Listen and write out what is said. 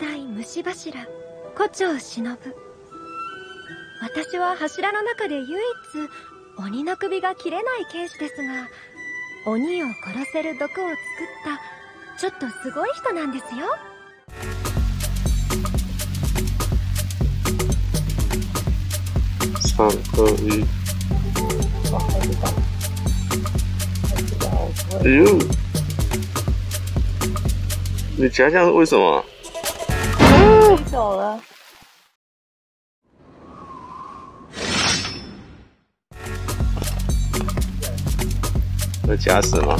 虫柱胡蝶忍。私は柱の中で唯一鬼の首が切れない剣士ですが鬼を殺せる毒を作ったちょっとすごい人なんですよ。三二一，啊，还知道，还知道，哎呦，你夹这样是为什么？飞走了？要假死吗？